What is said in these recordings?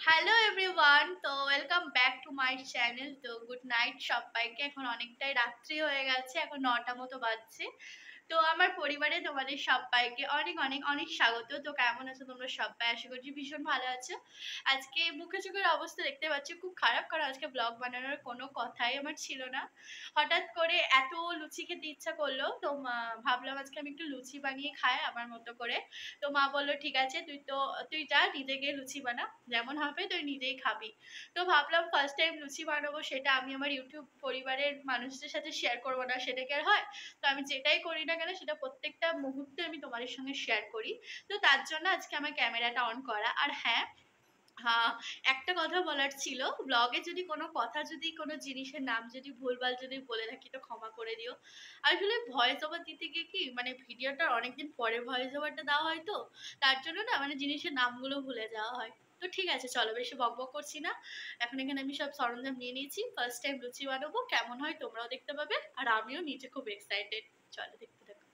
Hello everyone তো welcome back to my channel তো good night সবাইকে। এখন অনেকটাই রাত্রি হয়ে গেছে, এখন নটা মতো বাজছে। তো আমার পরিবারে তোমাদের সবাইকে অনেক অনেক অনেক স্বাগত। তো কেমন আছো তোমরা সবাই? আশা করছি ভীষণ ভালো আছো। আজকে মুখে চোখের অবস্থা দেখতে পাচ্ছি, খুব খারাপ। কারণ আজকে ব্লগ বানানোর কোনো কথাই আমার ছিল না। হঠাৎ করে এত লুচি খেতে ইচ্ছা করল। তো ভাবলাম আজকে আমি একটু লুচি বানিয়ে খাই আমার মতো করে। তো মা বলল, ঠিক আছে, তুই তো, তুই যা, নিজে গিয়ে লুচি বানা। যেমন হবে, তুই নিজেই খাবি। তো ভাবলাম ফার্স্ট টাইম লুচি বানাবো সেটা আমি আমার ইউটিউব পরিবারের মানুষদের সাথে শেয়ার করব না সেটাকে আর হয়? তো আমি যেটাই করি না কেন সেটা প্রত্যেকটা মুহূর্তে আমি তোমাদের সঙ্গে শেয়ার করি। তো তার জন্য আজকে আমার ক্যামেরাটা অন করা। আর হ্যাঁ একটা কথা বলার ছিল ব্লগে যদি কোনো কথা, যদি কোনো জিনিসের নাম যদি ভুলভাল যদি বলে থাকি, তো ক্ষমা করে দিও। আসলে ভয়েস ওভার দিতে গিয়ে কি মানে ভিডিওটা অনেকদিন পরে ভয়েস ওভারটা দেওয়া হয় তো, তার জন্য না মানে জিনিসের নামগুলো ভুলে যাওয়া হয়। তো ঠিক আছে, চলো বেশি বক বক করছি না। এখন এখানে আমি সব সরঞ্জাম নিয়ে নিয়েছি। ফার্স্ট টাইম লুচি বানাবো, কেমন হয় তোমরাও দেখতে পাবে। আর আমিও নিজে খুব এক্সাইটেড চলো দেখতে থাকো।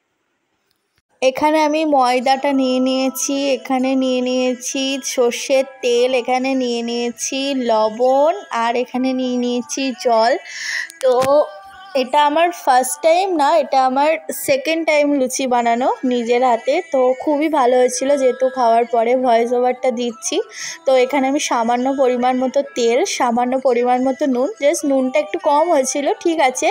এখানে আমি ময়দাটা নিয়ে নিয়েছি, এখানে নিয়ে নিয়েছি সর্ষের তেল, এখানে নিয়ে নিয়েছি লবণ, আর এখানে নিয়ে নিয়েছি জল। তো এটা আমার ফার্স্ট টাইম না, এটা আমার সেকেন্ড টাইম লুচি বানানো নিজের হাতে। তো খুবই ভালো হয়েছিল যেহেতু খাওয়ার পরে ভয়েস ওভারটা দিচ্ছি। তো এখানে আমি সামান্য পরিমাণ মতো তেল, সামান্য পরিমাণ মতো নুন জাস্ট নুনটা একটু কম হয়েছিল, ঠিক আছে।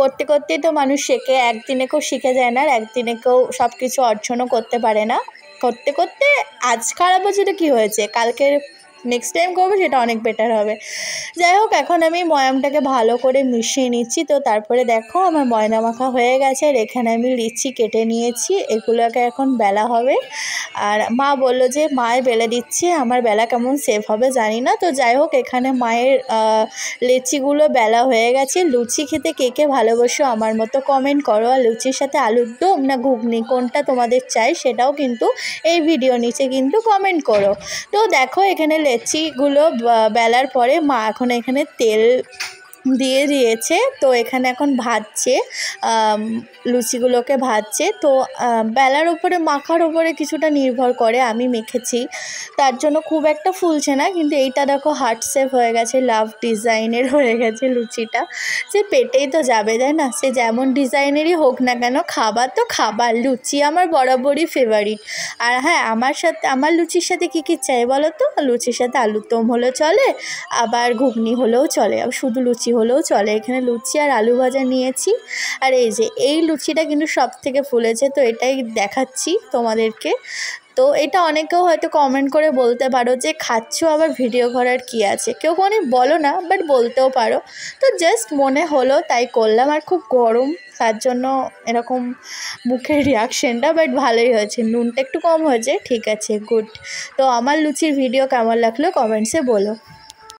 করতে করতে তো মানুষ শেখে, একদিনে কেউ শিখে যায় না আর একদিনে কেউ সব কিছু অর্জনও করতে পারে না। করতে করতে আজ খারাপ হচ্ছে তো কী হয়েছে? কালকে নেক্সট টাইম করব সেটা অনেক বেটার হবে। যাই হোক, এখন আমি ময়ামটাকে ভালো করে মিশিয়ে নিচ্ছি। তো তারপরে দেখো আমার ময়দা মাখা হয়ে গেছে আর এখানে আমি লিচি কেটে নিয়েছি। এগুলোকে এখন বেলা হবে। আর মা বলল যে মায়ের বেলে দিচ্ছে। আমার বেলা কেমন সেফ হবে জানি না। তো যাই হোক, এখানে মায়ের লিচিগুলো বেলা হয়ে গেছে। লুচি খেতে কে কে ভালোবাসো আমার মতো কমেন্ট করো। আর লুচির সাথে আলুর দম না ঘুগনি কোনটা তোমাদের চাই সেটাও কিন্তু এই ভিডিও নিচে কিন্তু কমেন্ট করো। তো দেখো, এখানে লেচিগুলো বেলার পরে মা এখন এখানে তেল দিয়ে দিয়েছে। তো এখানে এখন ভাজছে লুচিগুলোকে ভাজছে। তো বেলার উপরে, মাখার উপরে কিছুটা নির্ভর করে আমি মেখেছি। তার জন্য খুব একটা ফুলছে না, কিন্তু এইটা দেখো হার্ট সেফ হয়ে গেছে লাভ ডিজাইনের হয়ে গেছে লুচিটা। সে পেটেই তো যাবে, তাই না? সে যেমন ডিজাইনেরই হোক না কেন, খাবার তো খাবার। লুচি আমার বরাবরই ফেভারিট আর হ্যাঁ আমার সাথে, আমার লুচির সাথে কী কী চাই বলো তো? লুচির সাথে আলুর দম হলেও চলে, আবার ঘুগনি হলেও চলে। শুধু লুচি হলেও চলে। এখানে লুচি আর আলু ভাজা নিয়েছি। আর এই যে, এই লুচিটা কিন্তু সব থেকে ফুলেছে, তো এটাই দেখাচ্ছি তোমাদেরকে। তো এটা অনেকেও হয়তো কমেন্ট করে বলতে পারো যে, খাচ্ছ আবার ভিডিও করার কি আছে? কেউ কোনো বলো না বাট বলতেও পারো। তো জাস্ট মনে হলো, তাই করলাম। আর খুব গরম, তার জন্য এরকম মুখের রিয়াকশানটা বাট ভালোই হয়েছে। নুনটা একটু কম হয়েছে, ঠিক আছে গুড তো আমার লুচির ভিডিও কেমন লাগল কমেন্টসে বলো।